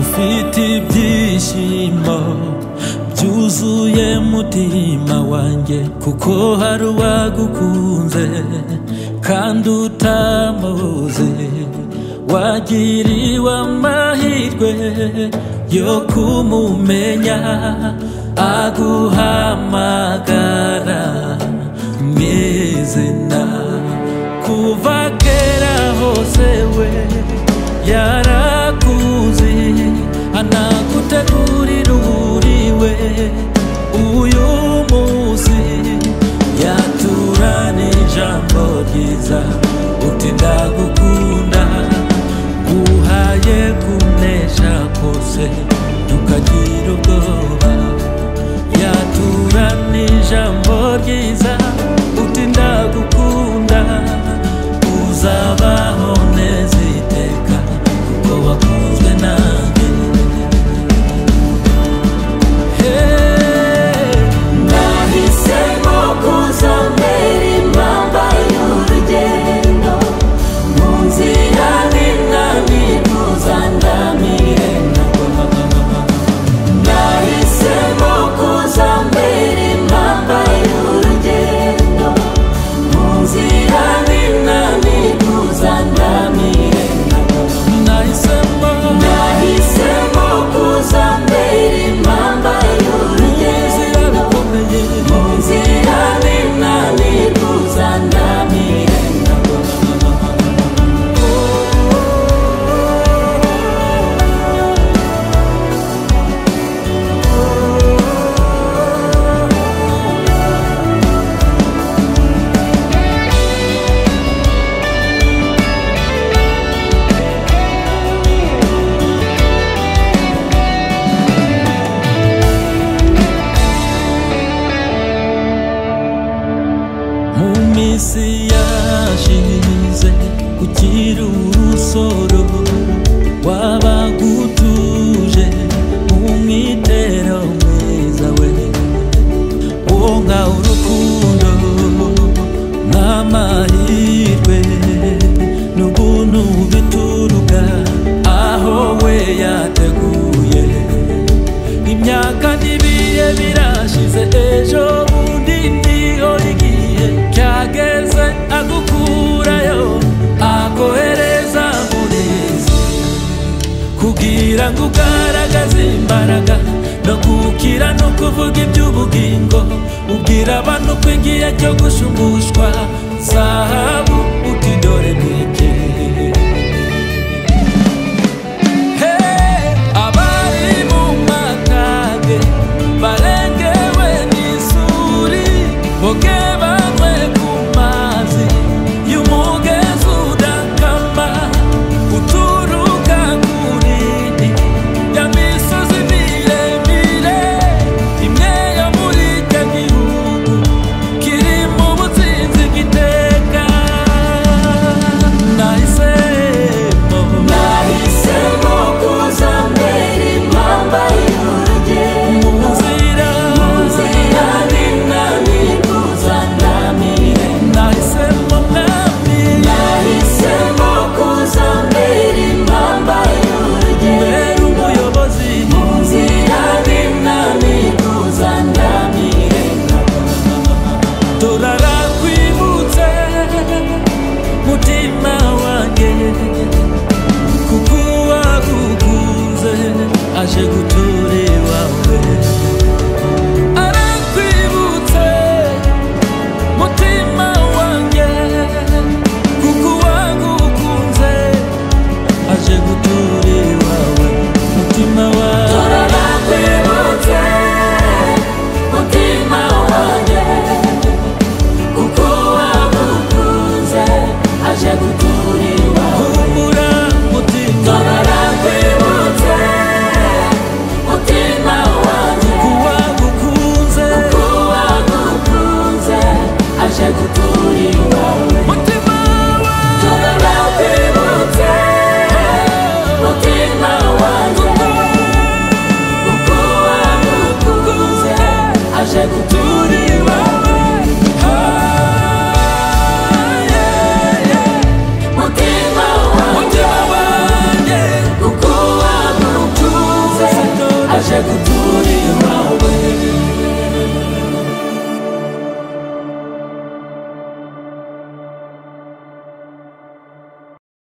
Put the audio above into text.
ufite ibyishimo byuzuye mutima wanjye kuko hari uwagukunze kandi utamuze wagiriwe amahirwe yo kumumenya aguhamagara. it gukunda urukundo n'amahirwe n'ubuntu bituruka aho we yateguye. Imyaka n'ibihe birashize ejo bundi ni ho igihe cyageze agukurayo akohereza murezi kugira ngo ugaragaze imbaraga no kuwukira no kuvuga iby'ubugingo. Ubwira abantu ko igihe cyo gushumushwa zahabu Jacob.